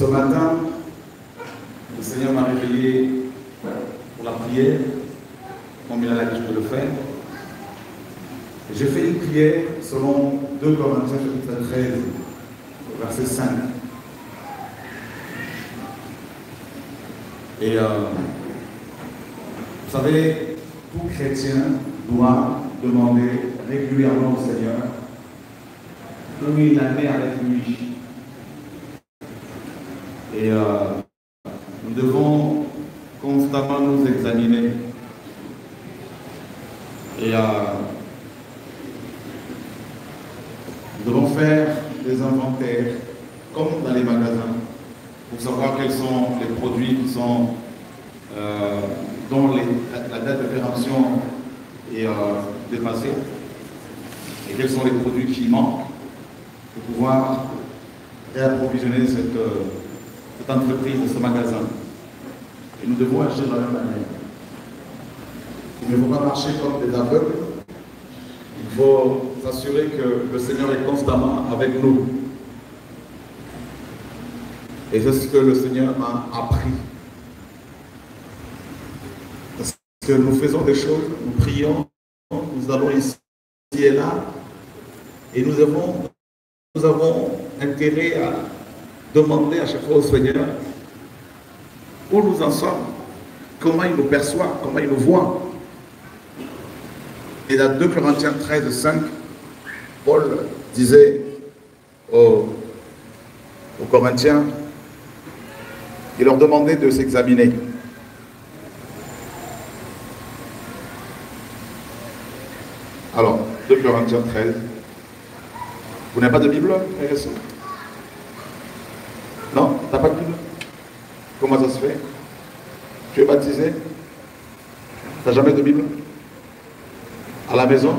Ce matin, le Seigneur m'a réveillé pour la prière, comme il a l'habitude de le faire. J'ai fait une prière selon 2 Corinthiens chapitre 13, verset 5. Et euh, vous savez, tout chrétien doit demander régulièrement au Seigneur où il en est avec lui. Et euh, nous devons constamment nous examiner. Et euh, nous devons faire des inventaires, comme dans les magasins, pour savoir quels sont les produits qui sont, euh, dont la, date de péremption est dépassée, et quels sont les produits qui manquent, pour pouvoir réapprovisionner cette, cette entreprise, ce magasin. Et nous devons agir de la même manière. Il ne faut pas marcher comme des aveugles. Il faut s'assurer que le Seigneur est constamment avec nous. Et c'est ce que le Seigneur m'a appris. Parce que nous faisons des choses, nous prions, nous allons ici et là, et nous avons, nous avons intérêt à demander à chaque fois au Seigneur où nous en sommes, comment il nous perçoit, comment il nous voit. Et dans 2 Corinthiens 13, 5, Paul disait aux, aux Corinthiens, il leur demandait de s'examiner. Alors, 2 Corinthiens 13. Vous n'avez pas de Bible, frères Non T'as pas de Bible Comment ça se fait? Tu es baptisé? T'as jamais de Bible? À la maison?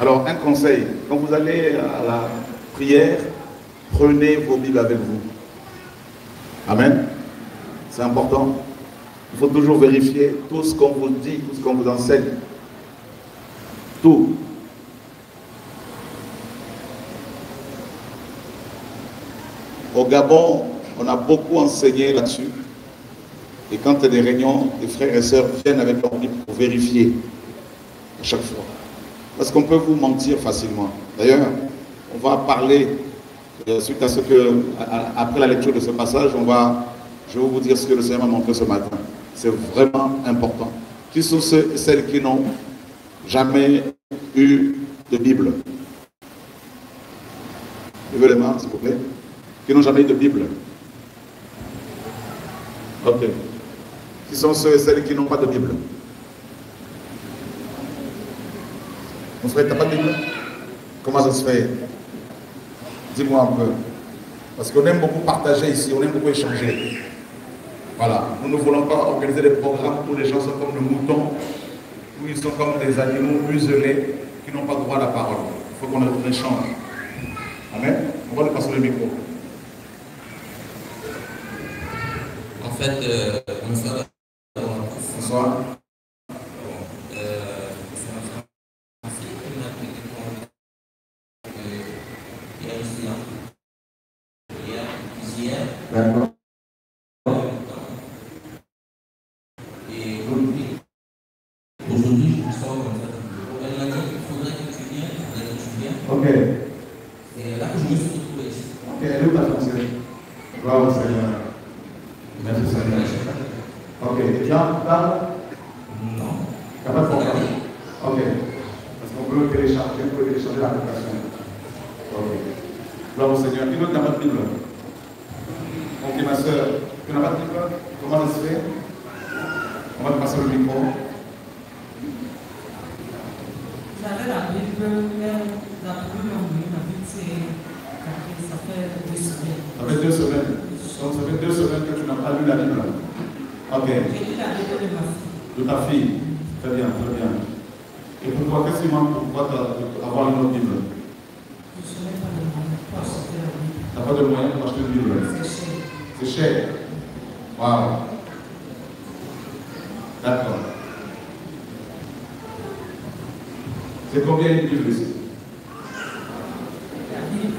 Alors, un conseil, quand vous allez à la prière, prenez vos Bibles avec vous. Amen. C'est important. Il faut toujours vérifier tout ce qu'on vous dit, tout ce qu'on vous enseigne. Tout. Au Gabon, on a beaucoup enseigné là-dessus. Et quand il y a des réunions, les frères et sœurs viennent avec leur Bible pour vérifier à chaque fois. Parce qu'on peut vous mentir facilement. D'ailleurs, on va parler, euh, suite à ce que, après la lecture de ce passage, on va, je vais vous dire ce que le Seigneur m'a montré ce matin. C'est vraiment important. Qui sont ceux et celles qui n'ont jamais eu de Bible? Levez les mains, s'il vous plaît. Qui n'ont jamais eu de Bible Ok. Qui sont ceux et celles qui n'ont pas de Bible Mon frère, t'as pas de Bible? Comment ça se fait? Dis-moi un peu. Parce qu'on aime beaucoup partager ici, on aime beaucoup échanger. Voilà. Nous ne voulons pas organiser des programmes où les gens sont comme le mouton, où ils sont comme des animaux muselés qui n'ont pas droit à la parole. Il faut qu'on qu'on échange. Amen. On va lui passer le micro. En fait, euh, bonsoir.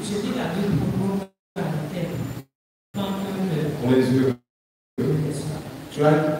jeter la Tu as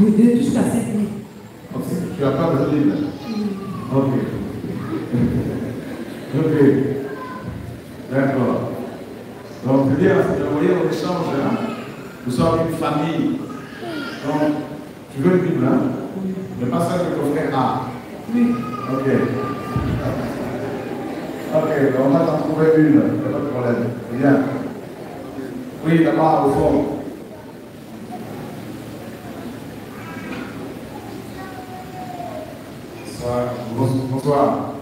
Oui, jusqu'à 7 Ok, tu n'as pas besoin de là Ok. ok. D'accord. Donc, vous voyez, on échange. Hein? Nous sommes une famille. Donc, tu veux une Bible, hein Mais pas ça que ton frère a. Oui. Ok. Ok, on va t'en trouver une, pas de problème. Bien. Oui, d'abord, au fond. toi.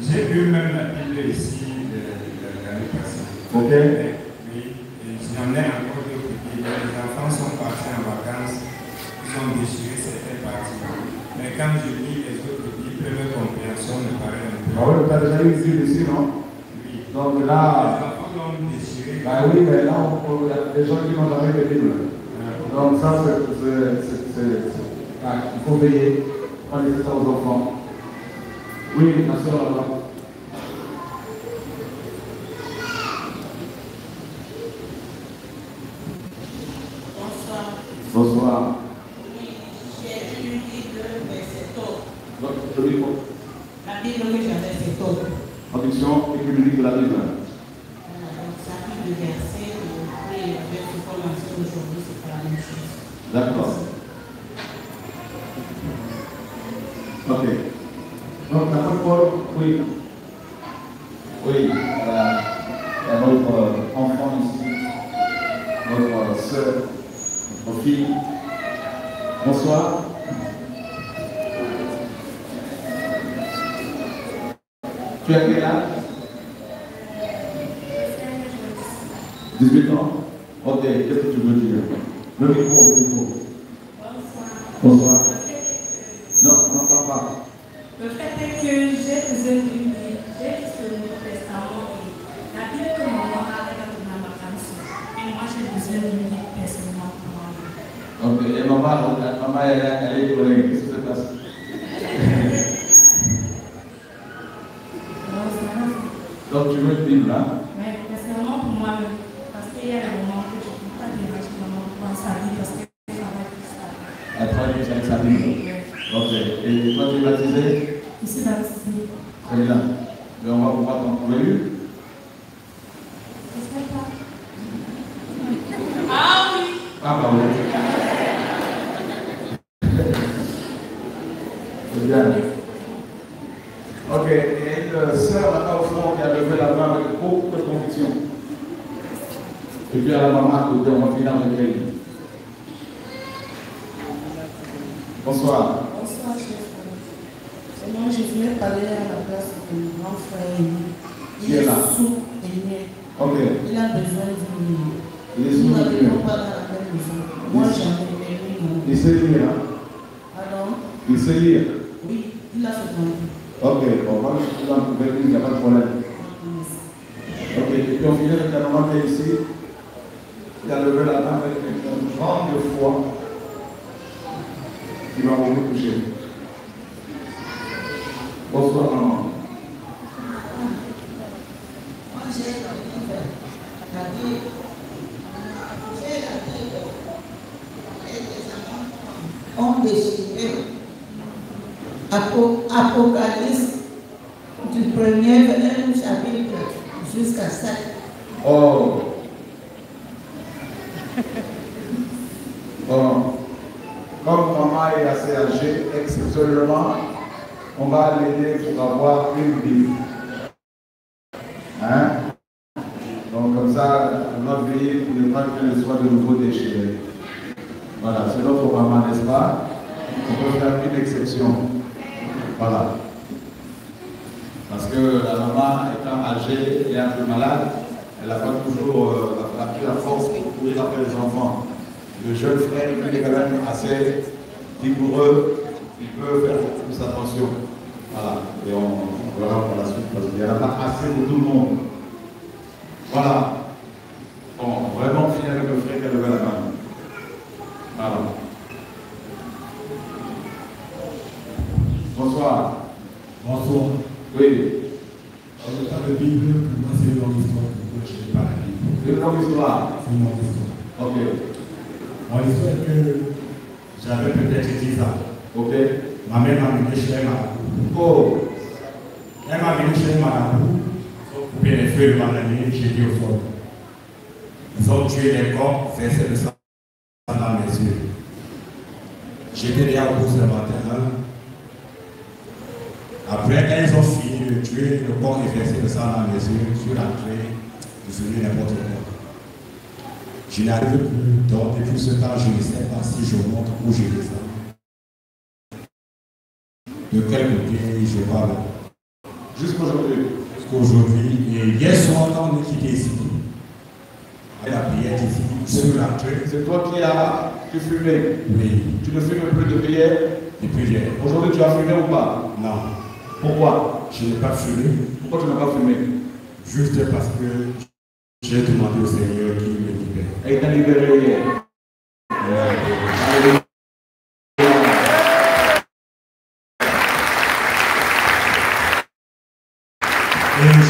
J'ai eu-même appelé ici l'année passée. Ok. Oui, j'en ai encore d'autres. Les enfants sont partis en vacances, ils ont déchiré certaines parties. Mais quand je lis les autres pays, première compréhension me paraît un peu. Ah oui, tu as déjà eu exil ici, non? Oui. Donc là. Les enfants l'ont déchiré. Bah oui, mais là, il y a des gens qui n'ont jamais de Bible. Ah. Donc ça, c'est. Ah, il faut veiller. Oui, ma soeur. notre euh, enfant ici, notre euh, soeur, notre fille. Bonsoir. Tu as quel âge? 18 ans Ok, qu'est-ce que tu veux dire? Le micro. Ok, bon, moi je suis dans le poubelle, il n'y a pas de problème. Ok, et puis on finit avec la maman qui est ici, qui a levé la main avec une grande foi, qui m'a remis coucher. Bonsoir maman. Moi j'ai la vie. On décidait à cause Apocalypse du premier chapitre jusqu'à 7. Oh. Bon. Comme maman est assez âgée, exceptionnellement, on va l'aider pour avoir une Bible. Hein? Donc comme ça, notre vie ne pas qu'elle soit de nouveau déchirée. Voilà, c'est notre maman, n'est-ce pas On peut faire une exception. Voilà. Parce que la maman étant malade, elle n'a pas toujours euh, la, la force pour courir après les enfants. Le jeune frère, il est quand même assez rigoureux, il peut faire plus attention. Voilà, et on, verra pour la suite parce qu'il n'y en a pas assez pour tout le monde. Voilà. Bon, vraiment finir avec le frère qui a levé la main. Voilà. Bonsoir. Bonsoir. Oui. On temps de Bible, pour moi c'est une longue histoire, pour moi je n'ai pas la Bible. C'est une longue histoire. C'est une longue histoire. Ok. Mon histoire est que j'avais peut-être 10 ans. Ok. Ma mère m'a amené chez un marabout. Oh. Elle m'a amené chez un marabout. Ils ont coupé les feux la nuit, j'ai dit au sol. Ils ont tué les corps, versé le sang dans mes yeux. J'étais déjà au bout ce matin. Hein. Après, elles ont fini de tuer, le corps est versé le sang dans mes yeux, je suis rentré, je suis venu n'importe quoi. Je n'arrive plus, donc depuis ce temps, je ne sais pas si je monte ou je descends. De quel côté je parle? Jusqu'aujourd'hui. Jusqu'aujourd'hui. Et hier soir, quand on est quitté ici, à la prière ici. C'est toi qui as tu fumé Oui. Tu ne fumes plus depuis hier Depuis hier. Aujourd'hui, tu as fumé ou pas? Non. Pourquoi? Je n'ai pas fumé. Pourquoi tu n'as pas fumé? Juste parce que j'ai demandé au Seigneur qui me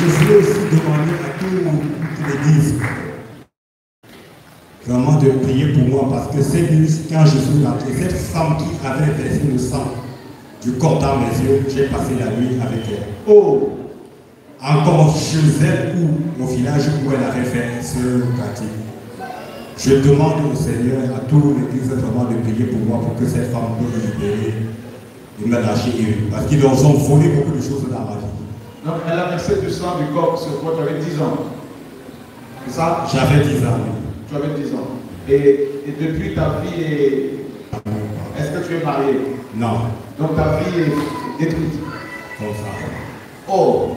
je voulais aussi demander à toute l'église vraiment de prier pour moi parce que cette nuit, quand je suis rentré, cette femme qui avait versé le sang du corps dans mes yeux, j'ai passé la nuit avec elle. Oh Encore chez elle ou au village où elle avait fait ce quartier. Je demande au Seigneur, à toute l'église vraiment de prier pour moi pour que cette femme puisse me libérer et me lâcher. Parce qu'ils ont volé beaucoup de choses dans ma vie. Donc, elle a versé du sang du corps sur toi, tu avais 10 ans. C'est ça? J'avais 10 ans. Tu avais 10 ans. Et, et depuis, ta vie est. Est-ce que tu es marié? Non. Donc, ta vie est détruite. Comme ça. Oh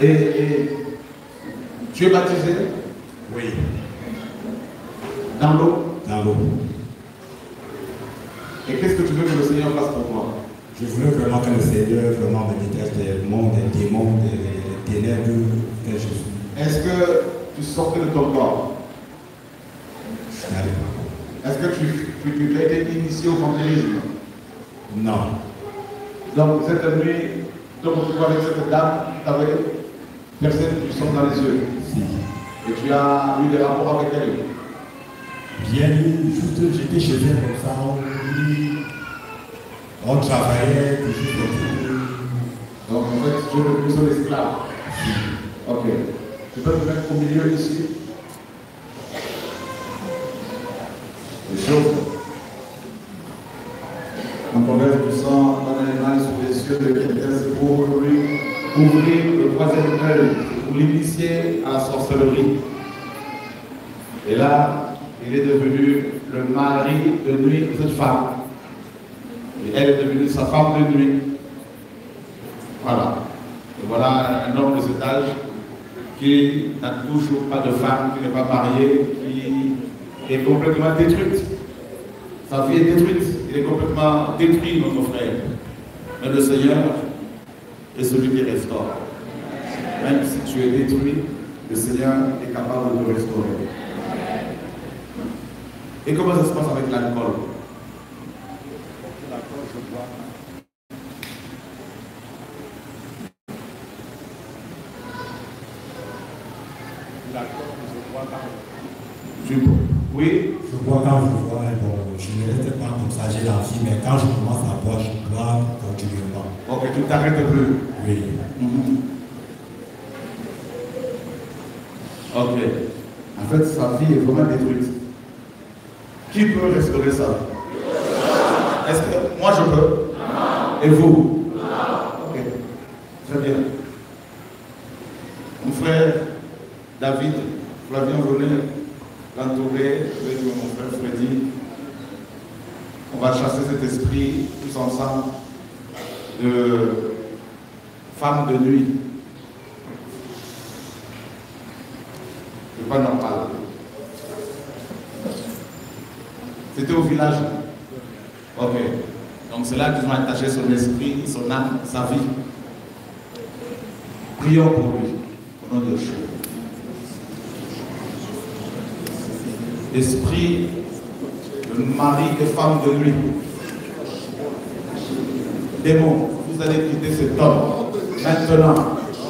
Et, et tu es baptisé? Oui. Dans l'eau Dans l'eau. Et qu'est-ce que tu veux que le Seigneur fasse pour toi? Je voulais vraiment que le Seigneur vraiment me détache des mondes, des démons, des, des ténèbres suis. Est-ce que tu sortais de ton corps? Je n'arrive pas. Est-ce que tu, tu, tu as été initié au vampirisme Non. Donc, cette nuit, te retrouves avec cette dame, tu avais versé du sang dans les yeux. Si. Et tu as eu des rapports avec elle. Bien, juste j'étais chez elle comme ça, on on travaillait, juste Donc, en fait, tu es devenu son esclave. Ok. Tu peux te mettre au milieu ici Les choses. Quand on du sang d'un animal sur les yeux de quelqu'un, c'est pour lui ouvrir le troisième œil, pour l'initier à la sorcellerie. Et là, il est devenu le mari de nuit de cette femme. Et elle est devenue sa femme de nuit. Voilà. Et voilà un homme de cet âge qui n'a toujours pas de femme, qui n'est pas marié, qui est complètement détruite. Sa vie est détruite. Il est complètement détruit, notre frère. Mais le Seigneur est celui qui restaure. Même si tu es détruit, le Seigneur est capable de te restaurer. Et comment ça se passe avec l'alcool L'alcool, je bois. L'alcool, je bois quand Tu bois Oui Je bois quand je bois, bon, je ne reste pas comme ça, j'ai l'envie, mais quand je commence à boire, je bois tu t'arrêtes plus. Oui. Mhm. Ok. En fait, sa vie est vraiment détruite. Qui restaurer ça. Est-ce que moi je peux? Et vous Ok. Très bien. Mon frère David, Flavien venez l'entourer avec mon frère Freddy. On va chasser cet esprit tous ensemble de femmes de nuit. C'est pas normal. C'était au village. Ok. Donc c'est là qu'ils ont attaché son esprit, son âme, sa vie. Prions pour lui. Au nom de Dieu. Esprit de mari et femme de nuit. Démon, vous allez quitter cet homme. Maintenant,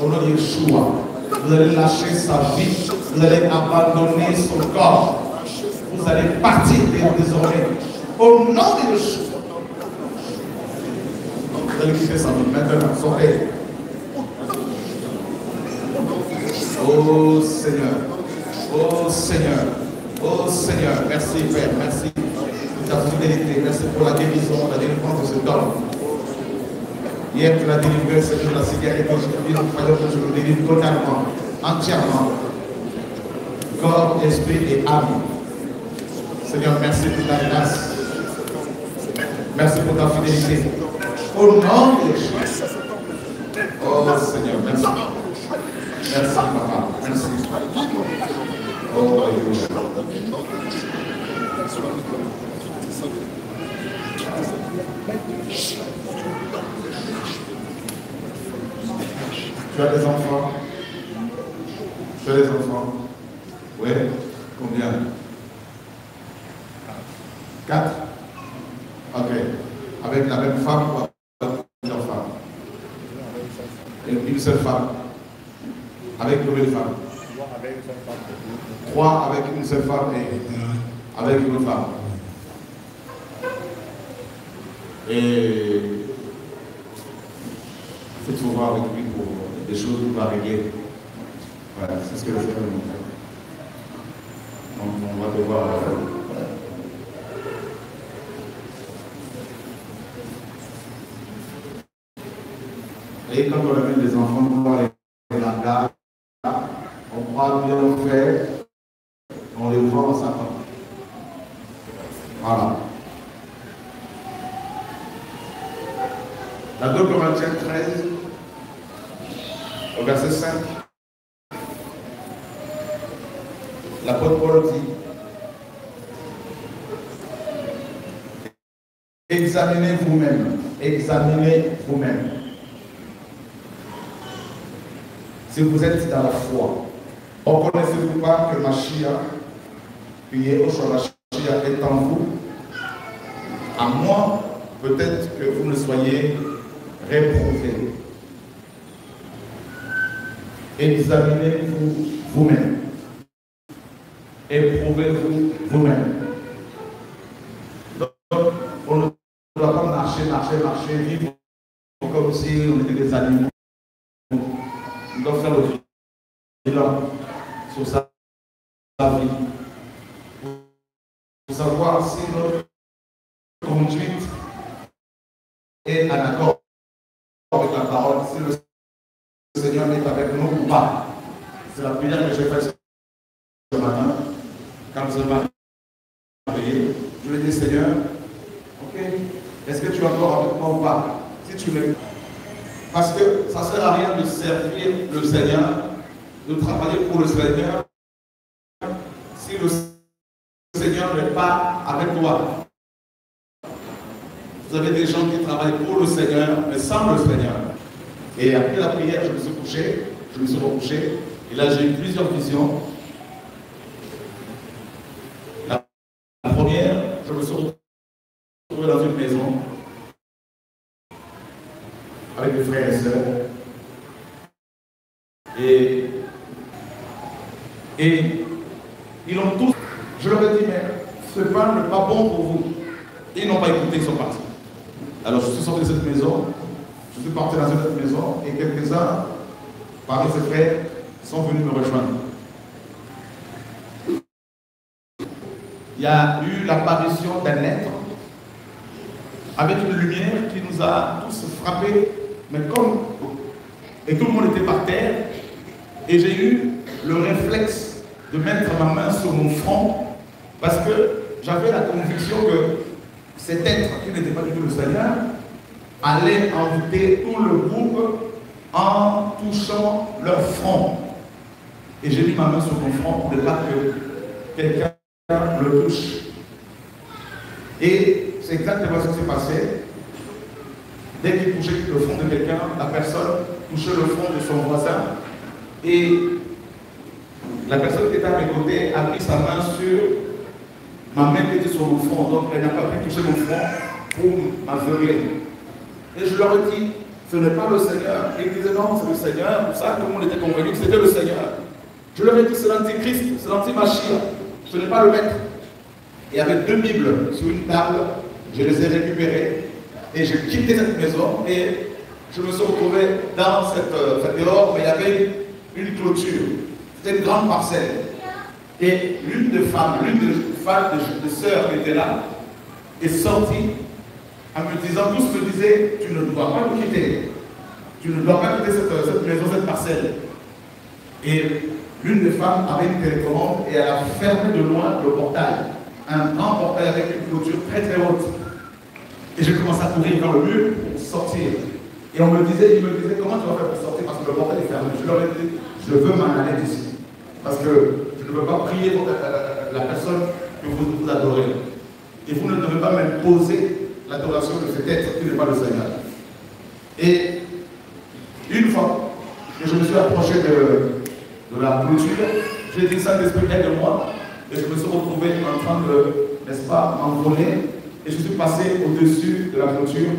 au nom de Yeshua, vous allez lâcher sa vie, vous allez abandonner son corps. Vous allez partir désormais. Au nom de Yeshua. Vous allez quitter sa vie. Maintenant, sortez. Oh Seigneur. Oh Seigneur. Oh Seigneur. Merci Père. Merci pour ta fidélité. Merci pour la guérison, la délivrance de cet homme. Hier, tu l'as délivré, Seigneur, de la cigarette. Aujourd'hui, nous croyons que tu le délivres totalement, entièrement. Esprit et âme. Seigneur, merci pour ta grâce. Merci pour ta fidélité. Au nom de Jésus. Oh Seigneur, merci. Merci, papa. Merci. Oh, Alléluia. Tu as des enfants Tu as des enfants Combien? Quatre Ok. Avec la même femme ou avec plusieurs femmes Une seule femme Avec combien de femmes? Trois avec une seule femme et avec une femme. Et faut voir avec lui pour des choses vont régler? Voilà, c'est ce que le Seigneur nous on va devoir. euh, Et quand on amène des enfants pour aller à la gare, on croit bien faire, on les vend en 50. Voilà. Dans 2 Corinthiens 13, au verset 5, l'apôtre Paul dit Examinez vous-même, examinez vous-même. Si vous êtes dans la foi, reconnaissez-vous pas que Machia, au Machia est en vous À moi, peut-être que vous ne soyez réprouvés. Examinez-vous vous-même. Éprouvez-vous vous-même. Donc, on ne doit pas marcher, marcher, marcher, vivre comme si on était des animaux. On doit faire le bilan sur sa, sa vie. Pour savoir si notre conduite est en accord avec la parole, si le Seigneur est avec nous ou pas. C'est la prière que j'ai faite ce matin, quand je m'ai réveillé. Je lui ai dit, Seigneur, ok, est-ce que tu es encore avec moi ou pas Si tu l'es, parce que ça ne sert à rien de servir le Seigneur, de travailler pour le Seigneur, si le Seigneur n'est pas avec toi. Vous avez des gens qui travaillent pour le Seigneur, mais sans le Seigneur. Et après la prière, je me suis je me suis recouché, et là j'ai eu plusieurs visions. La, première, je me suis retrouvé dans une maison avec des frères et sœurs. Et, et ils ont tous, je leur ai dit, mais ce pain n'est pas bon pour vous. Et ils n'ont pas écouté, ils sont partis. Alors je suis sorti de cette maison, Je suis parti dans cette maison et quelques-uns, parmi ses frères, sont venus me rejoindre. Il y a eu l'apparition d'un être avec une lumière qui nous a tous frappés, mais comme. Et tout le monde était par terre, et j'ai eu le réflexe de mettre ma main sur mon front parce que j'avais la conviction que cet être qui n'était pas du tout le Seigneur allait envoûter tout le groupe en touchant leur front. Et j'ai mis ma main sur mon front pour ne pas que quelqu'un le touche. Et c'est exactement ce qui s'est passé. Dès qu'il touchait le front de quelqu'un, la personne touchait le front de son voisin. Et la personne qui était à mes côtés a mis sa main sur ma main qui était sur mon front. Donc elle n'a pas pu toucher mon front pour m'aveugler. Et je leur ai dit, ce n'est pas le Seigneur. Ils disaient non, c'est le Seigneur. Pour ça, tout le monde était convaincu que c'était le Seigneur. Je leur ai dit, c'est l'antichrist, c'est l'antimachia. Ce n'est pas le maître. Il y avait deux Bibles sur une table. Je les ai récupérées. Et j'ai quitté cette maison. Et je me suis retrouvé dans cette, euh, cette mais il y avait une clôture. C'était une grande parcelle. Et l'une des femmes, l'une des femmes, des, des sœurs qui était là, est sortie en me disant, tous me disaient, tu ne dois pas nous quitter. Tu ne dois pas quitter cette, maison, cette parcelle. Et l'une des femmes avait une télécommande et elle a fermé de loin le portail. Un grand portail avec une clôture très très haute. Et j'ai commencé à courir vers le mur pour sortir. Et on me disait, il me disait, comment tu vas faire pour sortir? Parce que le portail est fermé. Je leur ai dit, je veux m'en aller d'ici. Parce que je ne veux pas prier pour la, personne que vous, vous adorez. Et vous ne devez pas m'imposer l'adoration de cet être qui n'est pas le Seigneur. Et une fois que je me suis approché de, de la clôture, j'ai dit Saint-Esprit aide de moi. Et je me suis retrouvé en train de, n'est-ce pas, m'envoler. Et je suis passé au-dessus de la clôture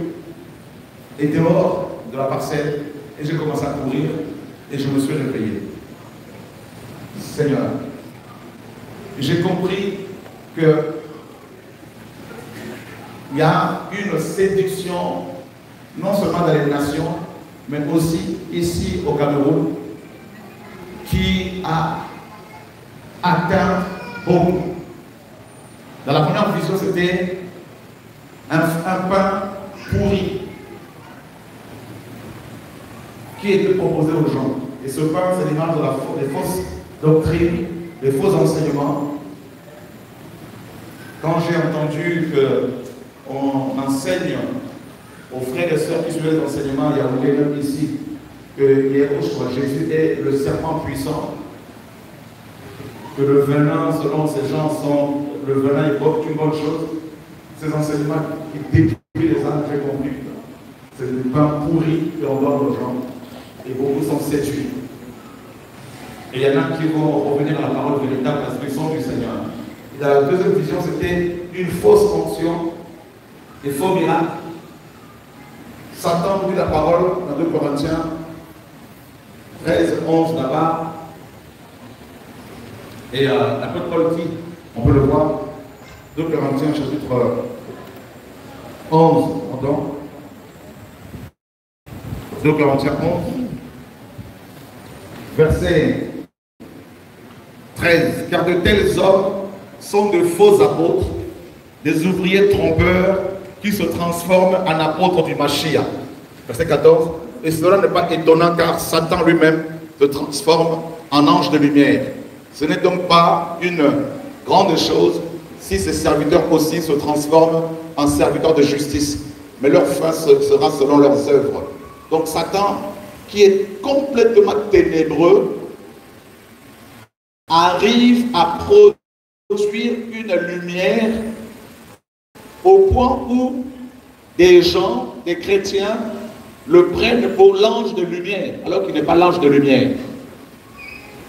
et dehors de la parcelle. Et j'ai commencé à courir et je me suis réveillé. Seigneur, j'ai compris que il y a une séduction, non seulement dans les nations, mais aussi ici au Cameroun, qui a atteint beaucoup. Dans la première vision, c'était un, pain pourri qui était proposé aux gens. Et ce pain, c'est l'image de la, des fausses doctrines, des faux enseignements. Quand j'ai entendu que on enseigne aux frères et sœurs qui suivent les enseignements, il y a même ici, que Jésus est le serpent puissant, que le venin, selon ces gens, sont, le venin est une bonne chose. Ces enseignements qui détruisent les âmes, j'ai compris. C'est du pain pourri qu'on donne aux gens. Et beaucoup sont séduits. Et il y en a qui vont revenir à la parole véritable, l'instruction du Seigneur. Et la deuxième vision, c'était une fausse fonction des faux miracles. Satan dit la parole dans 2 Corinthiens 13, 11 là-bas. Et euh, l'apôtre Paul dit, on peut le voir, 2 Corinthiens chapitre 11, pardon. 2 Corinthiens 11, verset 13. Car de tels hommes sont de faux apôtres, des ouvriers trompeurs qui se transforment en apôtres du Mashiach. Verset 14. Et cela n'est pas étonnant car Satan lui-même se transforme en ange de lumière. Ce n'est donc pas une grande chose si ces serviteurs aussi se transforment en serviteurs de justice. Mais leur fin sera selon leurs œuvres. Donc Satan, qui est complètement ténébreux, arrive à produire une lumière au point où des gens, des chrétiens, le prennent pour l'ange de lumière, alors qu'il n'est pas l'ange de lumière.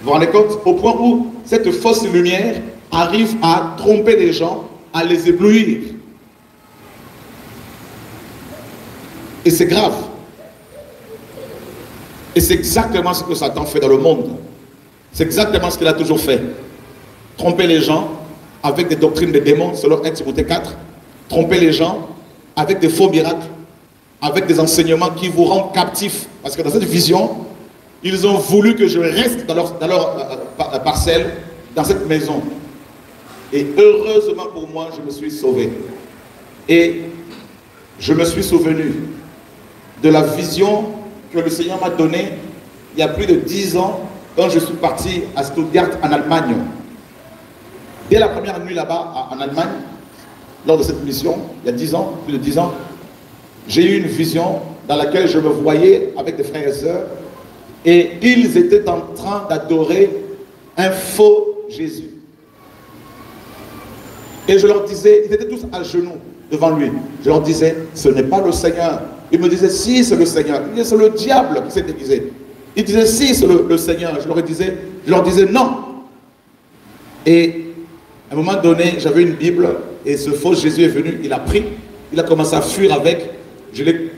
Vous vous rendez compte? Au point où cette fausse lumière arrive à tromper les gens, à les éblouir. Et c'est grave. Et c'est exactement ce que Satan fait dans le monde. C'est exactement ce qu'il a toujours fait. Tromper les gens avec des doctrines de démons, selon 1 Timothée 4. Tromper les gens avec des faux miracles. avec des enseignements qui vous rendent captifs. Parce que dans cette vision, ils ont voulu que je reste dans leur, euh, euh, parcelle, dans cette maison. Et heureusement pour moi, je me suis sauvé. Et je me suis souvenu de la vision que le Seigneur m'a donnée il y a plus de dix ans quand je suis parti à Stuttgart en Allemagne. Dès la première nuit là-bas en Allemagne, lors de cette mission, il y a dix ans, plus de dix ans, j'ai eu une vision dans laquelle je me voyais avec des frères et sœurs et ils étaient en train d'adorer un faux Jésus. Et je leur disais, ils étaient tous à genoux devant lui. Je leur disais, ce n'est pas le Seigneur. Ils me disaient, si, c'est le Seigneur. C'est le diable qui s'est déguisé. Ils disaient, si, c'est le, Seigneur. Je leur, disais, je leur disais, non. Et à un moment donné, j'avais une Bible et ce faux Jésus est venu, il a pris, il a commencé à fuir avec. Je l'ai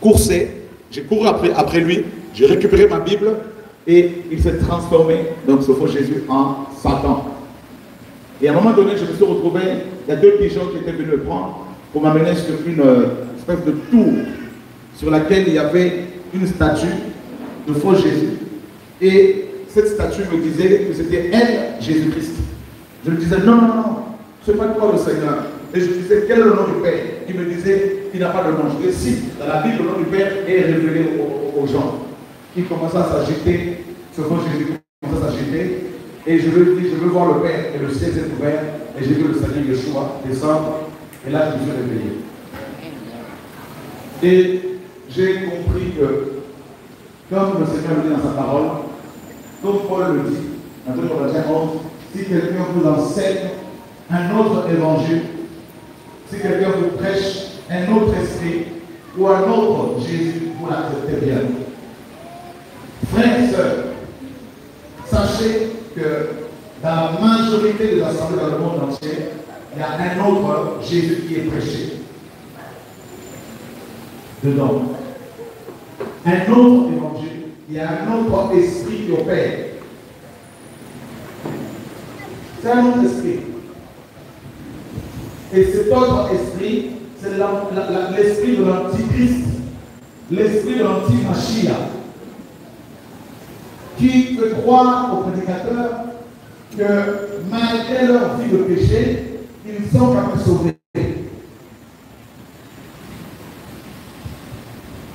coursé, j'ai couru après, après lui, j'ai récupéré ma Bible et il s'est transformé, donc ce faux Jésus, en Satan. Et à un moment donné, je me suis retrouvé, il y a deux pigeons qui étaient venus me prendre pour m'amener sur une euh, espèce de tour sur laquelle il y avait une statue de faux Jésus. Et cette statue me disait que c'était elle, Jésus-Christ. Je lui disais, non, non, non, ce n'est pas toi le Seigneur. Et je disais, quel est le nom du Père Il me disait, il n'a pas de nom. Je si, dans la Bible, le nom du Père est révélé aux, gens. Il commençait à s'agiter, ce faux Jésus commençait à s'agiter. Et je lui dis, je veux voir le Père. Et le ciel s'est ouvert. Et j'ai vu le Seigneur Yeshua descendre. Et là, je me suis réveillé. Et j'ai compris que, comme le Seigneur le dit dans sa parole, comme Paul le dit, dans 2 Corinthiens 11, si quelqu'un vous enseigne un autre évangile, si quelqu'un vous prêche un autre esprit ou un autre Jésus, vous l'acceptez bien. Frères et sœurs, sachez que dans la majorité des assemblées dans le monde entier, il y a un autre Jésus qui est prêché. Dedans. Un autre évangile, il y a un autre esprit qui opère. C'est un autre esprit. Et cet autre esprit, c'est l'esprit de l'antichrist, l'esprit de l'antimachia, qui fait croire aux prédicateurs que malgré leur vie de péché, ils sont capables de sauver.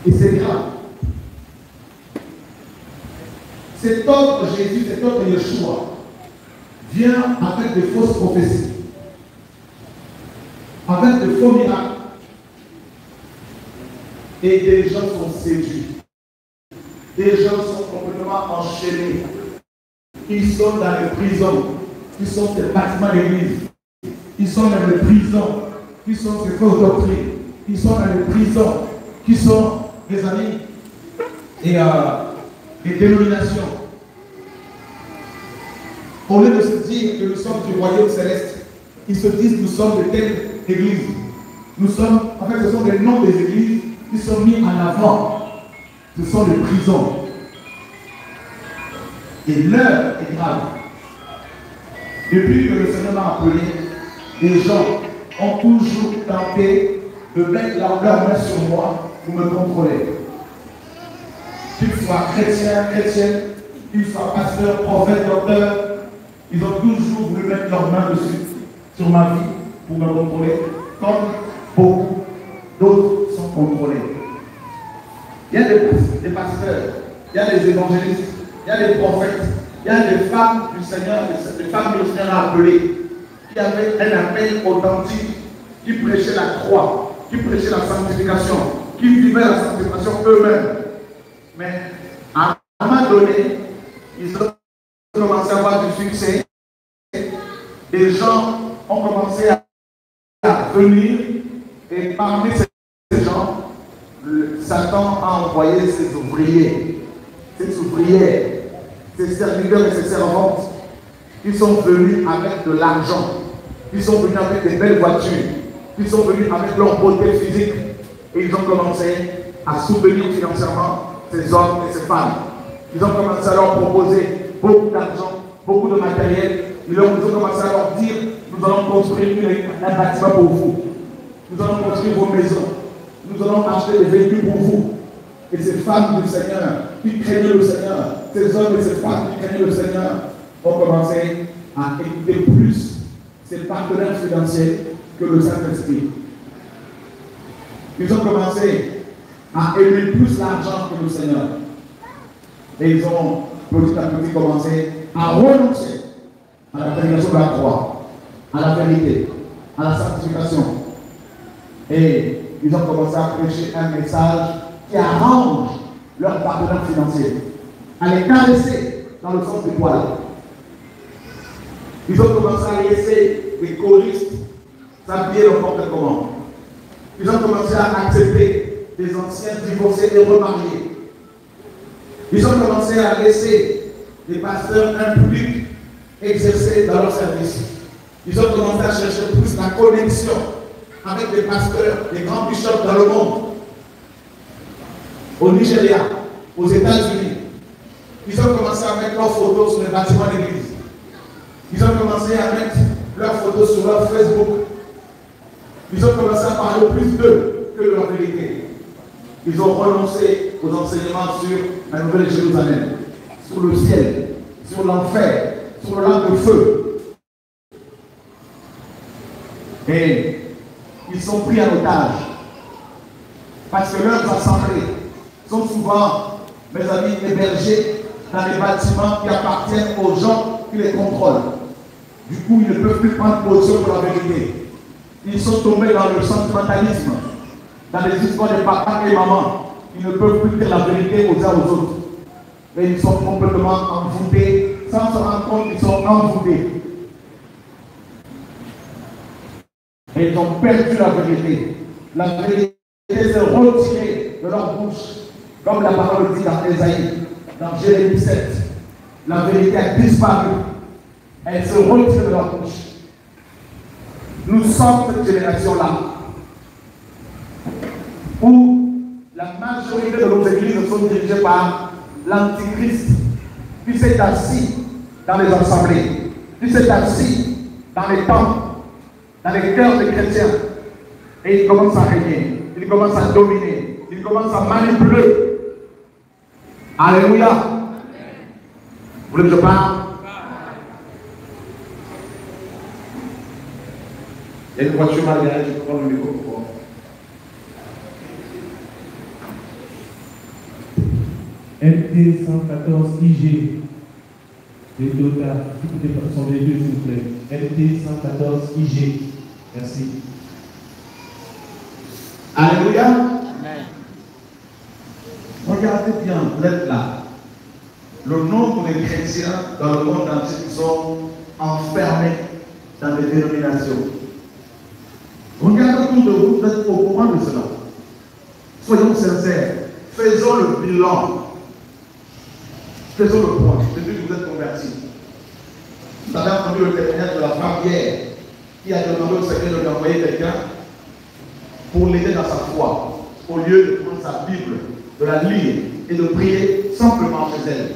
Et c'est grave. Cet autre Jésus, cet autre Yeshua, vient avec des fausses prophéties, avec de faux miracles. Et des gens sont séduits. Des gens sont complètement enchaînés. Ils sont dans les prisons. Ils sont des bâtiments d'église. Ils sont dans les prisons. Ils sont des fausses doctrines. Ils sont dans les prisons. Qui sont des amis et euh, des dénominations au lieu de se dire que nous sommes du royaume céleste, ils se disent que nous sommes de telle église. Nous sommes, en fait, ce sont des noms des églises qui sont mis en avant. Ce sont des prisons. Et l'heure est grave. Depuis que le Seigneur m'a appelé, les gens ont toujours tenté de mettre leur main sur moi pour me contrôler. Qu'ils soient chrétiens, chrétiennes, qu'ils soient pasteurs, prophètes, docteurs, ils ont toujours voulu mettre leurs mains dessus, sur ma vie, pour me contrôler, comme beaucoup d'autres sont contrôlés. Il y a des, pasteurs, il y a des évangélistes, il y a des prophètes, il y a des femmes du Seigneur, des, femmes le Seigneur appelées, qui avaient un appel authentique, qui prêchaient la croix, qui prêchaient la sanctification, qui vivaient la sanctification eux-mêmes. Mais à un moment donné, ils ont commencé à avoir du succès, les gens ont commencé à venir et parmi ces gens, Satan a envoyé ses ouvriers, ses ouvrières, ses serviteurs et ses servantes qui sont venus avec de l'argent, qui sont venus avec des belles voitures, qui sont venus avec leur beauté physique et ils ont commencé à soutenir financièrement ces hommes et ces femmes. Ils ont commencé à leur proposer beaucoup d'argent, beaucoup de matériel. Ils ont commencé à leur dire, nous allons construire un bâtiment pour vous. Nous allons construire vos maisons. nous allons acheter des véhicules pour vous. Et ces femmes du Seigneur qui craignent le Seigneur, ces hommes et ces femmes qui craignent le Seigneur, vont commencer à écouter plus ces partenaires financiers que le Saint-Esprit. Ils ont commencé à aimer plus l'argent que le Seigneur. Et ils ont petit à petit commencé à renoncer à la prédication de la croix, à la vérité, à la sanctification. Et ils ont commencé à prêcher un message qui arrange leurs partenaires financiers, à les caresser dans le sens du poil. Ils ont commencé à laisser les choristes s'habiller n'importe comment. Ils ont commencé à accepter des anciens divorcés et remariés. Ils ont commencé à laisser les pasteurs impublics exercer dans leur service. Ils ont commencé à chercher plus la connexion avec les pasteurs, les grands bishops dans le monde. Au Nigeria, aux États-Unis. Ils ont commencé à mettre leurs photos sur les bâtiments d'église. Ils ont commencé à mettre leurs photos sur leur Facebook. Ils ont commencé à parler plus d'eux que de leur vérité. Ils ont renoncé aux enseignements sur la Nouvelle Jérusalem, sur le ciel, sur l'enfer, sur lac de feu. Et ils sont pris en otage. Parce que leurs assemblées sont souvent, mes amis, hébergés dans les bâtiments qui appartiennent aux gens qui les contrôlent. Du coup, ils ne peuvent plus prendre position pour la vérité. Ils sont tombés dans le sentimentalisme, dans les histoires de papa et maman. Ils ne peuvent plus dire la vérité aux uns aux autres. Mais ils sont complètement envoûtés, sans se rendre compte qu'ils sont envoûtés. Et ils ont perdu la vérité. La vérité s'est retirée de leur bouche, comme la parole dit dans Ésaïe, dans Jérémie 7. La vérité a disparu. Elle se retire de leur bouche. Nous sommes cette génération-là où la majorité de nos églises sont dirigées par l'antichrist qui s'est assis dans les assemblées, qui s'est assis dans les temples, dans les cœurs des chrétiens. Et il commence à régner, il commence à dominer, il commence à manipuler. Alléluia. Vous voulez que je parle? Il y a une voiture mal garée, je le micro pour. MT 114 IG de Toyota, écoutez son véhicule s'il vous plaît. MT 114 IG. Merci. Alléluia. Regardez bien, vous êtes là. Le nombre de chrétiens dans le monde entier qui sont enfermés dans des dénominations. Regardez autour de vous, vous êtes au courant de cela. Soyons sincères. Faisons le bilan. Faisons le point. Depuis que vous êtes convertis. Vous avez entendu le témoignage de la femme hier qui a demandé au Seigneur de lui envoyer quelqu'un pour l'aider dans sa foi, au lieu de prendre sa Bible, de la lire et de prier simplement chez elle.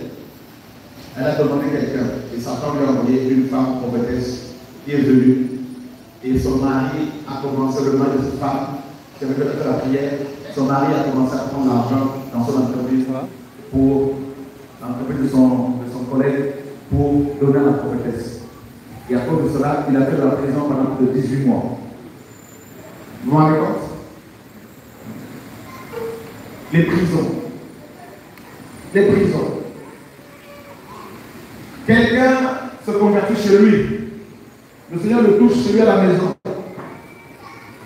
Elle a demandé quelqu'un et Satan lui a envoyé une femme prophétesse qui est venue. Et son mari a commencé, le mari de cette femme, qui avait fait la prière, son mari a commencé à prendre l'argent dans son entreprise pour l'entreprise de son, de son collègue pour donner à la prophétesse. Et à cause de cela, il a fait de la prison pendant plus de 18 mois. Vous vous rendez compte? Les prisons. Les prisons. Quelqu'un se convertit chez lui. Le Seigneur le touche chez lui à la maison.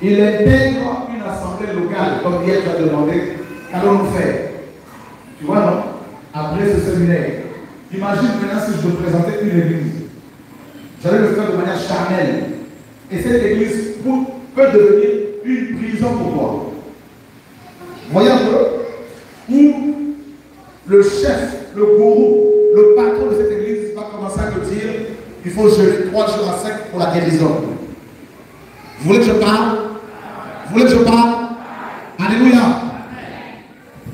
Il intègre une assemblée locale, comme hier tu as demandé, qu'allons-nous faire? Tu vois, non? Après ce séminaire. Imagine maintenant si je te présentais une église. J'allais le faire de manière charnelle. Et cette église peut devenir une prison pour toi. Voyez un peu où le chef, le gourou, le patron de cette église va commencer à te dire il faut jeûner trois jours à sec pour la guérison. Vous voulez que je parle? Vous voulez que je parle? Alléluia.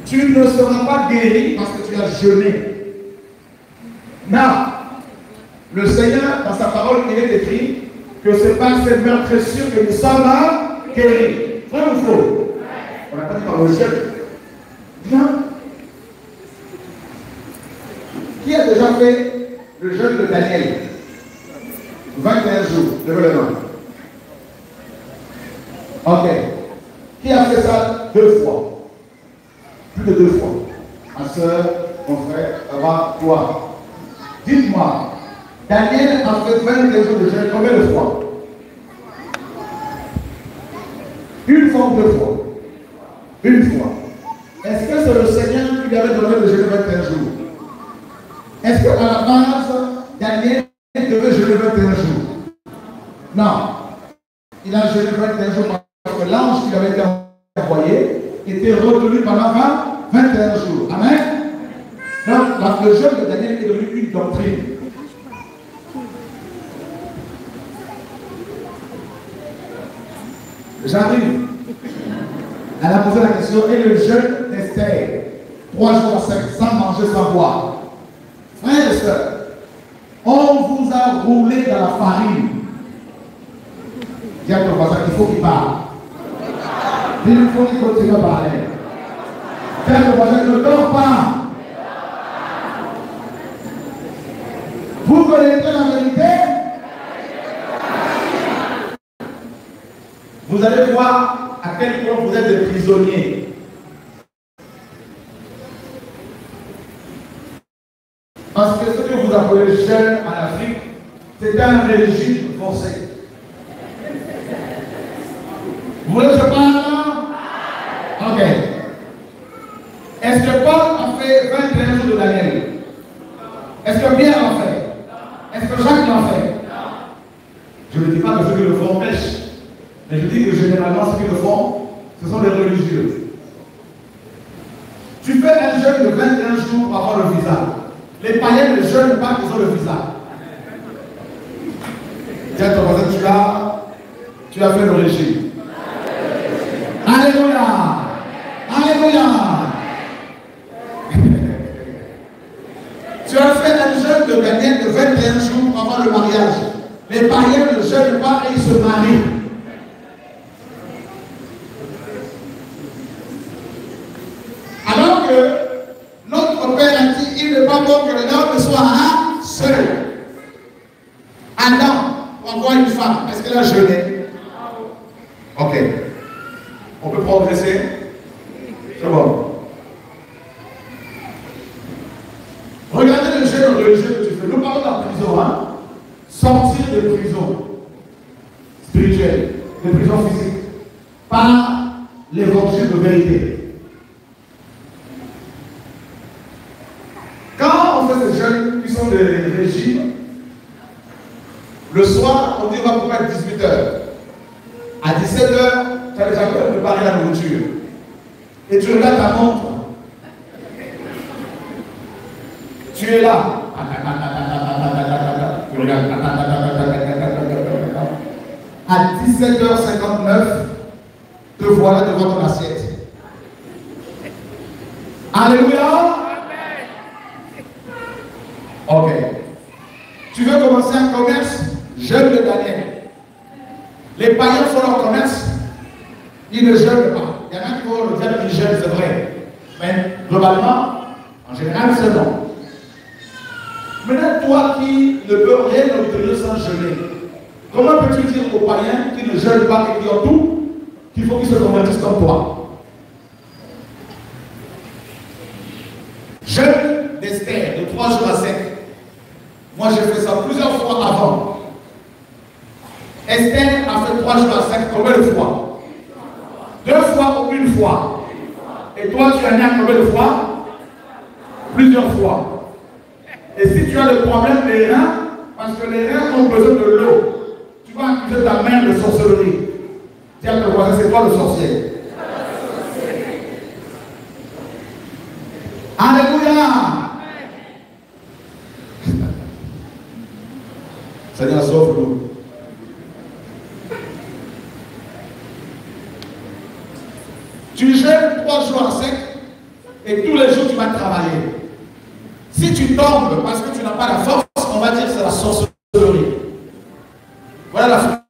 Tu ne seras pas guéri parce que tu as jeûné. Non. Le Seigneur, dans sa parole, il est écrit que c'est par ces meurtrissures que nous sommes guéris. Vrai ou faux On n'a pas dit par le jeûne. Viens. Qui a déjà fait le jeûne de Daniel? 21 jours. Levez le main. Ok. Qui a fait ça deux fois? Plus de deux fois. Ma soeur, mon frère, va, toi. Dites-moi, Daniel a fait 22 jours de jeûne combien de fois? Une fois ou deux fois? Une fois. Est-ce que c'est le Seigneur qui lui avait donné le jeûne 21 jours Est-ce qu'à la base, Daniel devait jeûner 21 jours Non. Il a jeûné 21 jours parce que l'ange qui avait été envoyé était retenu pendant 20, 21 jours. Amen. Donc, le jeûne de Daniel est devenu une doctrine. J'arrive. Elle a posé la question, et le jeûne d'Esther Trois jours sans manger, sans boire. Frères et sœurs, on vous a roulé dans la farine. Dis à ton voisin qu'il faut qu'il parle. Il faut qu'il continue à parler. Dis à ton voisin, ne dors pas. Vous connaissez la vérité Vous allez voir à quel point vous êtes des prisonniers. Parce que ce que vous appelez jeune en Afrique, c'est un régime forcé. Vous voulez que je parle Ok. Est-ce que Paul a fait 21 jours de Daniel Est-ce que Pierre l'a fait Est-ce que Jacques l'a fait Je ne dis pas que ceux qui le font pêchent. Mais je dis que généralement, ceux qui le font, ce sont les religieux. Tu fais un jeûne de 21 jours pour avoir le visa. Les païens ne jeûnent pas qu'ils ont le visa. Tiens, ton voisin, tu as, tu as fait le régime. Alléluia. Alléluia. tu as fait un jeûne de Daniel de 21 jours avant le mariage. Les païens ne jeûnent pas et ils se marient. Alors que notre Père a dit, il n'est pas bon que l'homme soit un seul. Adam, pour avoir une femme, est-ce qu'elle a jeûné Ok. On peut progresser C'est bon. Regardez le jeûne religieux que tu fais. Nous parlons de la prison, hein Sortir de prison spirituelle, de prison physique, par l'évangile de vérité. Quand on fait ces jeunes qui sont des régimes, le soir, on dit on va couper à 18h. À 17h, tu as déjà préparé la nourriture. Et tu regardes ta montre. Tu es là. Tu regardes. À 17h59, te voilà devant ton assiette. Alléluia. Ok. Tu veux commencer un commerce Jeûne de Daniel. Les païens font leur commerce, ils ne jeûnent pas. Il y en a qui vont le dire qu'ils jeûnent, c'est vrai. Mais globalement, en général, c'est non. Maintenant, toi qui ne peux rien obtenir sans jeûner, comment peux-tu dire aux païens qui ne jeûnent pas et qui ont tout, qu'il faut qu'ils se convertissent comme toi Jeûne d'Esther de 3 jours à 5. Moi, j'ai fait ça plusieurs fois avant. Esther a fait 3 jours à 5 combien de fois Deux fois ou une fois Et toi, tu as né combien de fois Plusieurs fois. Et si tu as le problème des reins, parce que les reins ont besoin de l'eau, tu vas accuser ta mère de sorcellerie. Dis à ton voisin, c'est toi le sorcier. Alléluia. Seigneur, sauve-nous. Tu jeûnes trois jours à sec et tous les jours tu vas travailler. Si tu tombes parce que tu n'as pas la force, on va dire que c'est la sorcellerie. Voilà la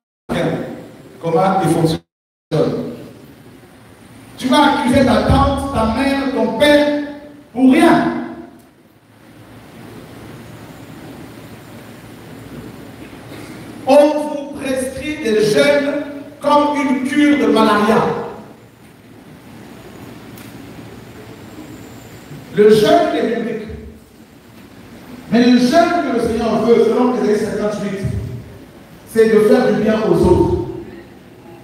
Comment il fonctionne. Tu vas Le jeûne est biblique. Mais le jeûne que le Seigneur veut, selon Ésaïe 58, c'est de faire du bien aux autres.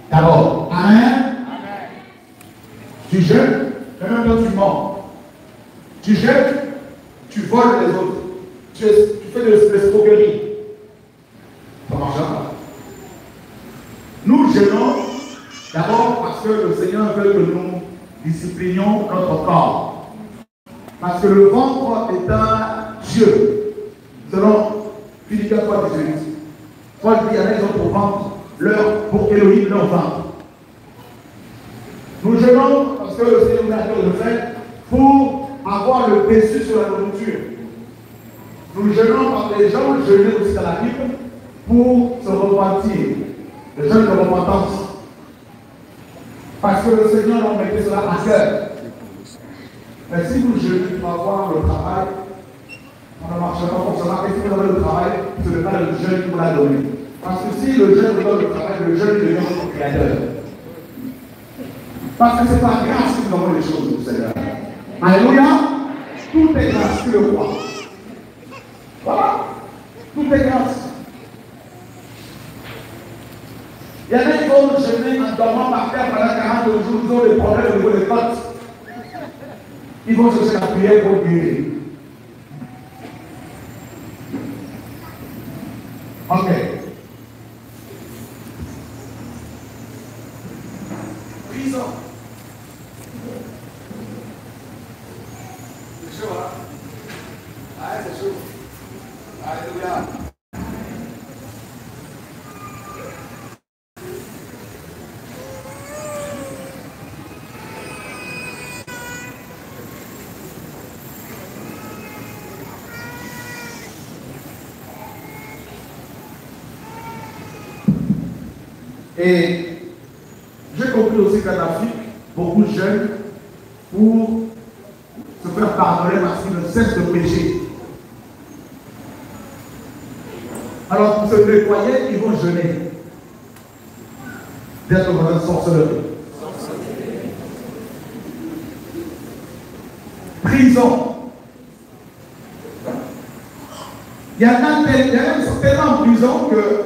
D'abord. Amen. Tu jeûnes, mais même temps tu mens. Tu jeûnes, tu voles les autres. Tu, tu fais de l'escroquerie. Ça marche pas. Nous jeûnons d'abord parce que le Seigneur veut que nous disciplinions notre corps. Parce que le ventre est un Dieu. Selon Philippiens 3, 18. Paul dit à les autres ventre, leur, pour Elohim leur ventre. Nous jeûnons parce que le Seigneur nous a le fait pour avoir le dessus sur la nourriture. Nous jeûnons parce que les gens jeûnent aussi à la Bible pour se repentir. Le jeûne de repentance. Parce que le Seigneur nous mettait cela à cœur. Mais si vous jeûnez pour avoir le travail, on ne vous avez le travail, ce n'est pas le jeûne qui vous l'a donné. Parce que si le vous donne le travail, le jeûne devient votre créateur. Parce que ce n'est pas grâce que nous les choses, Seigneur. Alléluia. Tout est grâce, tu le crois. Voilà. Tout est grâce. Il y en a qui vont jeûner en dormant par terre pendant 40 jours, ils ont des problèmes au niveau des côtes. Ils vont chercher la prière pour guérir. Ok. Prison. C'est chaud, hein? Ah, c'est chaud. Alléluia. Et j'ai compris aussi qu'en Afrique, beaucoup de jeunes, pour se faire pardonner parce qu'ils ne cessent de pécher. Alors pour se nettoyer, ils vont jeûner. D'être dans une sorcellerie. Prison. Il y en a tel- il y en a tellement en prison que.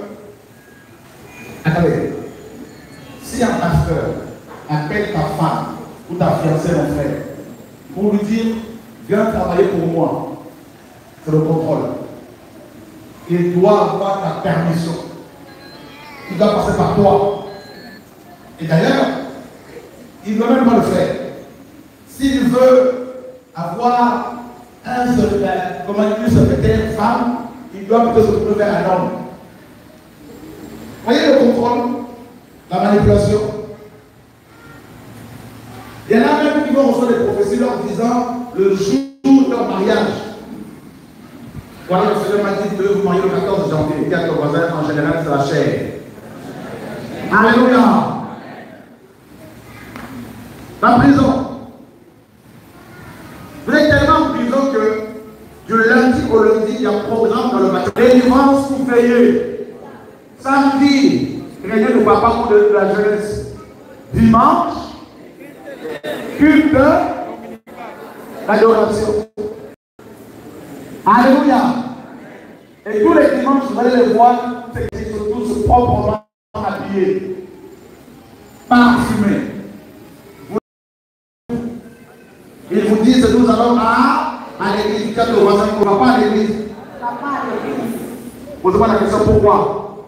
Attendez. Si un pasteur appelle ta femme ou mon frère, pour lui dire Viens travailler pour moi, c'est le contrôle. Il doit avoir ta permission. Il doit passer par toi. Et d'ailleurs, il ne doit même pas le faire. S'il veut avoir un secrétaire, comment dire, une femme, il doit plutôt se tourner vers un homme. Voyez le contrôle, la manipulation. Il y en a même qui vont recevoir des prophéties leur disant le jour de leur mariage. Voilà, le Seigneur m'a dit de vous marier le 14 janvier. Il y a ton voisin, en général, c'est la chair. Alléluia. La prison. Vous êtes tellement en prison que du lundi au lundi, il y a un programme dans le matin. Délivrance pour veiller. Samedi, réunion de papa pour de la jeunesse. Dimanche, culte, l'adoration. Alléluia. Et tous les dimanches, vous allez les voir, c'est qu'ils sont tous proprement habillés, parfumés. Ils vous disent, nous allons à, à l'église. Quand ne va pas à l'église, posez-moi la question pourquoi?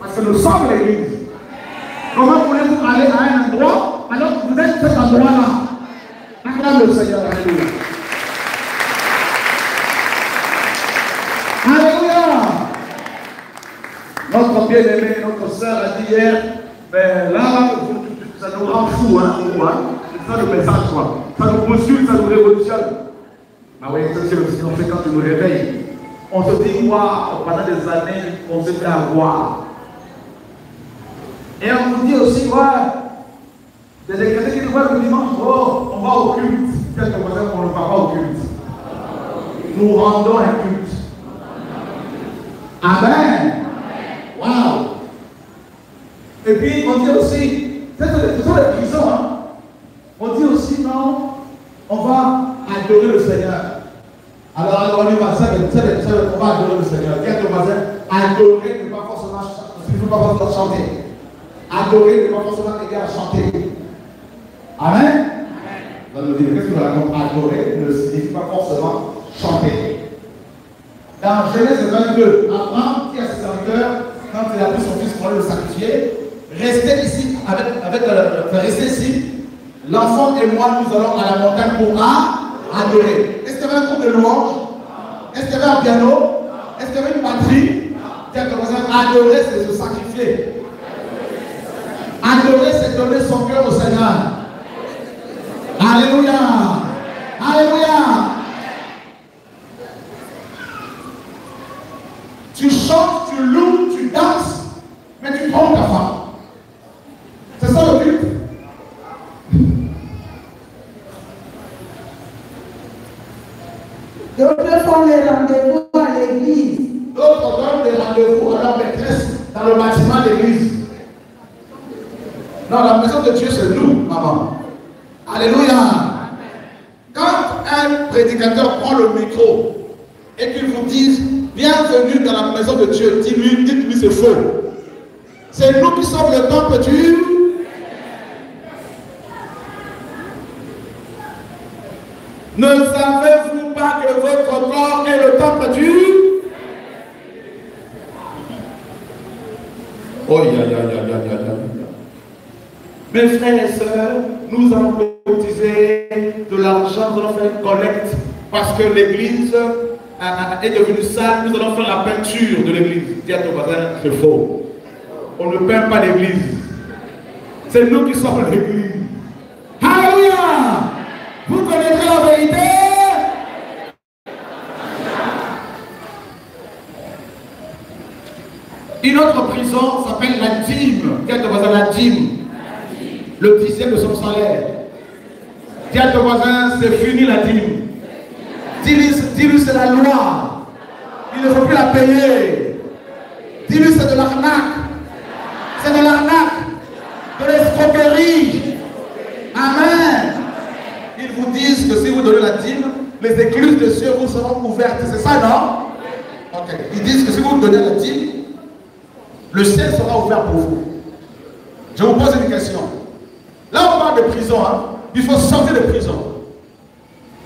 Parce que nous sommes l'église. Comment voulez-vous aller à un endroit alors vous êtes cet endroit-là Acclame le Seigneur. Alléluia. Alléluia. Notre bien-aimé, notre sœur a dit hier, ben là, ça nous rend fous, hein, nous, hein. Ça le message, quoi. Ça nous bouscule, ça nous révolutionne. Ah oui, c'est le Seigneur fait quand tu nous réveilles. On se dit, waouh, pendant des années, on s'est fait avoir. Et on vous dit aussi, ouais, il y a des chrétiens qui nous voient le dimanche, oh, on va au culte. Quelques voisins, on ne va pas au culte? Nous rendons un culte. Amen. Waouh. Et puis, on dit aussi, c'est ce sont les prisons, hein. On dit aussi, non, on va adorer le Seigneur. Alors, on va, ça, on va adorer le Seigneur. Dis à voisin, adorer ne pas forcément, pas forcément chanter. Adorer ne pas forcément égal à chanter. Amen. Dans le qu'est-ce que nous raconte Adorer ne signifie pas forcément chanter. Dans Genèse 22, Abraham dit à ses serviteurs, quand il a pris son fils pour aller le sacrifier, restez ici, avec, euh, restez ici. L'enfant et moi, nous allons à la montagne pour adorer. Est-ce qu'il y avait un groupe de louange? Est-ce qu'il y avait un piano? Est-ce qu'il y avait une batterie? Adorer, c'est se sacrifier. Adorer, c'est donner son cœur au Seigneur. Alléluia. Alléluia. Tu chantes, tu loues, tu danses, mais tu trompes ta femme. C'est ça le but. D'autres font les rendez-vous à l'église. D'autres donnent des rendez-vous à leur maîtresse dans le bâtiment de l'église. Non, la maison de Dieu, c'est nous, maman. Alléluia. Quand un prédicateur prend le micro et qu'il vous dise Bienvenue dans la maison de Dieu, dites-lui, dites-lui c'est faux. C'est nous qui sommes le temple du. Ne savez-vous pas que votre corps est le temple du. Oh, ya, ya, ya, ya, ya, ya. Mes frères et sœurs, nous allons cotiser de l'argent, nous allons faire une collecte parce que l'église est devenue sale, nous allons faire la peinture de l'église. Dis à c'est faux. On ne peint pas l'église. C'est nous qui sommes l'église. Alléluia! Vous connaîtrez la vérité? Une autre prison s'appelle la dîme. Dis à ton voisin, la dîme. Le dixième de son salaire. Dis à ton voisin, c'est fini la dîme. Dis-lui, c'est la loi. Il ne faut plus la payer. Dis-lui, c'est de l'arnaque. C'est de l'arnaque. De l'escroquerie. Amen. Ils vous disent que si vous donnez la dîme, les écluses de cieux vous seront ouvertes. C'est ça, non? Ok. Ils disent que si vous donnez la dîme, le ciel sera ouvert pour vous. Je vous pose une question. Là, on parle de prison. Hein? Il faut sortir de prison.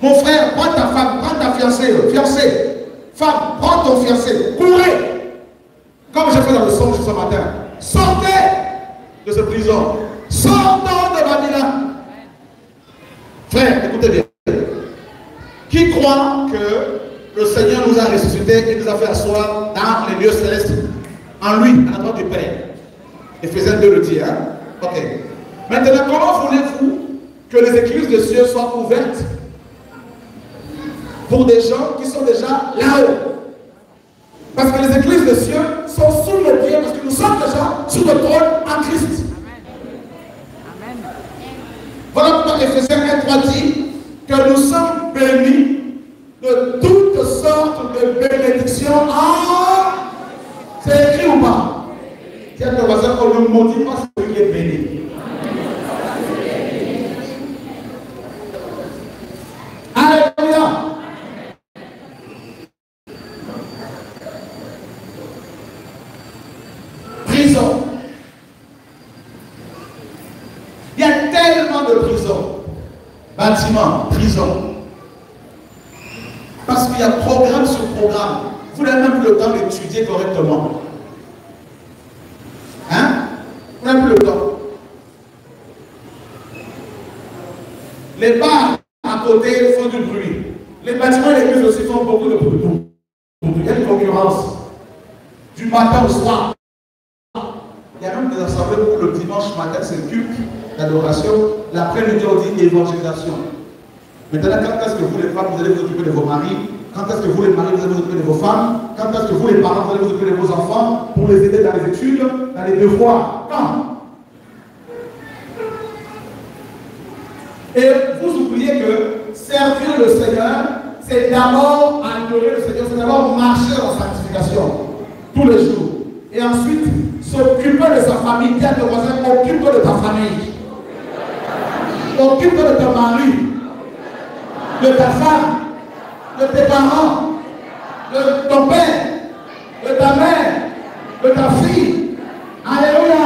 Mon frère, prends ta femme, prends ta fiancée, fiancée. Femme, prends ton fiancé, courez. Comme je fais dans le songe ce matin. Sortez de cette prison. Sortons de Babylone. Frère, écoutez bien. Qui croit que le Seigneur nous a ressuscités et nous a fait asseoir dans les lieux célestes? En lui, à la droite du Père Éphésiens 2 le dit, hein? Ok. Maintenant, comment voulez-vous que les églises de cieux soient ouvertes pour des gens qui sont déjà là-haut? Parce que les églises de cieux sont sous le pied, parce que nous sommes déjà sous le trône en Christ. Voilà pourquoi Ephésiens 1 3 dit que nous sommes bénis de toutes sortes de bénédictions. Ah, c'est écrit ou pas? Tiens, ton voisin, on ne maudit pas celui qui est béni. Alléluia. Prison. Il y a tellement de prisons. Bâtiments, prison. Parce qu'il y a programme sur programme. Vous n'avez même plus le temps d'étudier correctement. Hein? Vous n'avez plus le temps. Les bars à côté font du bruit. Les bâtiments et l'église aussi font beaucoup de bruit. Il concurrence. Du matin au soir. Il y a même des assemblées où le dimanche matin, c'est culte d'adoration. L'après-midi, on dit évangélisation. Maintenant, quand est-ce que vous, les femmes, vous allez vous occuper de vos maris? Quand est-ce que vous, les maris, vous allez vous occuper de vos femmes? Quand est-ce que vous, les parents, vous allez vous occuper de vos enfants pour les aider dans les études, dans les devoirs? Quand? Et vous oubliez que servir le Seigneur, c'est d'abord adorer le Seigneur, c'est d'abord marcher en sanctification tous les jours. Et ensuite, s'occuper de sa famille. À ton voisin, occupe-toi de ta famille. Occupe-toi de ton mari. de ta femme, de tes parents, de ton père, de ta mère, de ta fille. Alléluia.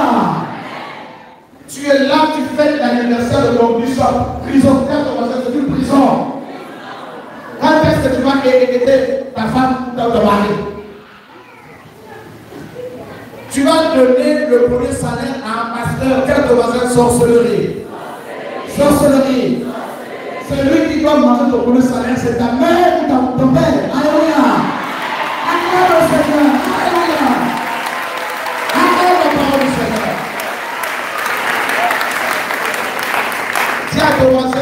Tu es là, tu fêtes l'anniversaire de ton bishop. Prison, c'est une prison. Quand est-ce que tu vas aider ta femme ou ton mari? Tu vas donner le premier salaire à un pasteur. Quel voisin sorcellerie? Sorcellerie. Celui qui doit manger ton premier salaire, c'est ta mère ou ton, ton père. Alléluia. Accorde au Seigneur. Alléluia. Accorde la parole du Seigneur. Dis à